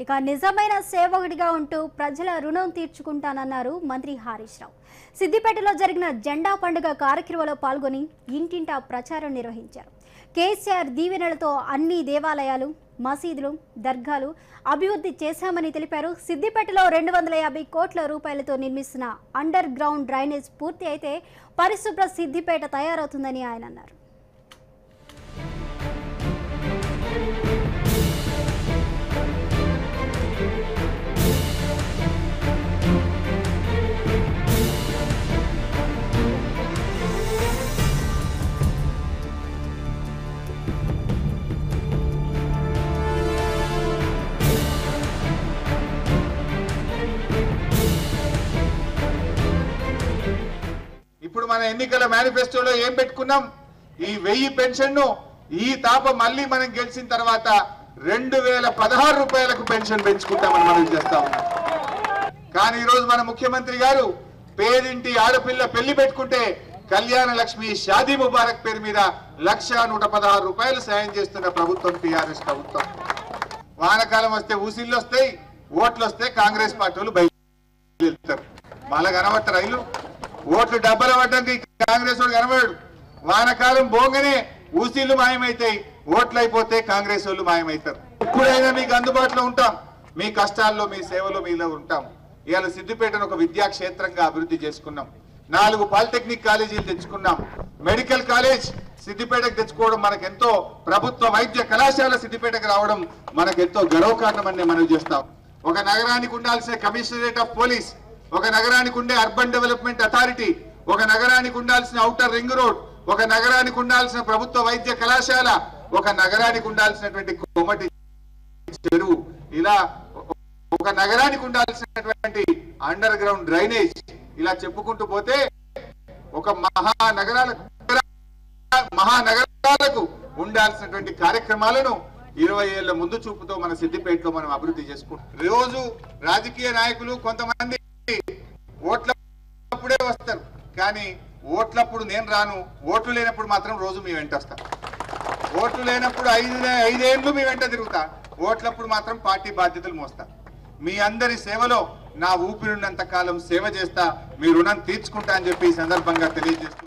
ఇక నిజమైన సేవకుడిగా ఉంటూ ప్రజల రుణం తీర్చుకుంటానన్నారు మంత్రి హరీష్ రావు. సిద్దిపేటలో జరిగిన జెండా పండుగ కార్యక్రమంలో పాల్గొని ఇంటింటా ప్రచారం నిర్వహించారు. కేసీఆర్ దీవెనలతో అన్ని దేవాలయాలు మసీదులు దర్గాలు అభివృద్ధి చేశామని తెలిపారు. సిద్దిపేటలో రెండు వందల యాభై కోట్ల రూపాయలతో నిర్మిస్తున్న అండర్ గ్రౌండ్ డ్రైనేజ్ పూర్తి అయితే పరిశుభ్ర సిద్దిపేట తయారవుతుందని ఆయన అన్నారు. మన ఎన్నికల మేనిఫెస్టోలో ఏం పెట్టుకున్నాం? ఈ వెయ్యి పెన్షన్ను ఈ తాప మళ్ళీ మనం గెలిచిన తర్వాత రెండు వేల పదహారు రూపాయలకు పెన్షన్ పెంచుకుంటామని మనం చేస్తా ఉన్నాం. కానీ ఈ రోజు మన ముఖ్యమంత్రి గారు పేదింటి ఆడపిల్ల పెళ్ళి పెట్టుకుంటే కళ్యాణ లక్ష్మి షాదీ ముబారక్ పేరు మీద లక్ష నూట పదహారు రూపాయలు సాయం చేస్తున్న ప్రభుత్వం టీఆర్ఎస్ ప్రభుత్వం. వానకాలం వస్తే ఊసిళ్ళు వస్తాయి ఓట్లు వస్తే కాంగ్రెస్ పార్టీలు బయట వెళ్తారు మళ్ళా కనబట్ట రైలు ఓట్లు డబ్బలు అవ్వడానికి కాంగ్రెస్ వాడు కనబడాడు. వానకాలం పోగానే ఊసీలు మాయమైతాయి. ఓట్లు అయిపోతే కాంగ్రెస్ వాళ్ళు మాయమవుతారు ఎప్పుడైనా మీకు అందుబాటులో ఉంటాం. మీ కష్టాల్లో మీ సేవలో మీలో ఉంటాం. ఇవాళ సిద్దిపేటను ఒక విద్యా క్షేత్రంగా అభివృద్ధి చేసుకున్నాం. నాలుగు పాలిటెక్నిక్ కాలేజీలు తెచ్చుకున్నాం. మెడికల్ కాలేజ్ సిద్దిపేటకు తెచ్చుకోవడం మనకెంతో ప్రభుత్వ వైద్య కళాశాల సిద్దిపేటకు రావడం మనకెంతో గర్వకారణమని మనం చేస్తాం. ఒక నగరానికి ఉండాల్సిన కమిషనరేట్ ఆఫ్ పోలీస్ ఒక నగరానికి ఉండే అర్బన్ డెవలప్మెంట్ అథారిటీ ఒక నగరానికి ఉండాల్సిన ఔటర్ రింగ్ రోడ్ ఒక నగరానికి ఉండాల్సిన ప్రభుత్వ వైద్య కళాశాల ఒక నగరానికి ఉండాల్సినటువంటి కొమటి చెరువు. ఇలా ఒక నగరానికి ఉండాల్సినటువంటి అండర్ గ్రౌండ్ డ్రైనేజ్ ఇలా చెప్పుకుంటూ పోతే ఒక మహానగరాల మహానగరాలకు ఉండాల్సినటువంటి కార్యక్రమాలను ఇరవై ఏళ్ళ ముందు చూపుతో మన సిద్దిపేటలో మనం అభివృద్ధి చేసుకుంటాం రోజు రాజకీయ నాయకులు కొంతమంది కానీ ఓట్లప్పుడు నేను రాను ఓట్లు లేనప్పుడు మాత్రం రోజు మీ వెంట వస్తా. ఓట్లు లేనప్పుడు ఐదు ఐదేళ్ళు మీ వెంట తిరుగుతా. ఓట్లప్పుడు మాత్రం పార్టీ బాధ్యతలు మోస్తా. మీ అందరి సేవలో నా ఊపిరినంత కాలం సేవ చేస్తా మీ రుణం తీర్చుకుంటా అని చెప్పి ఈ సందర్భంగా తెలియజేస్తూ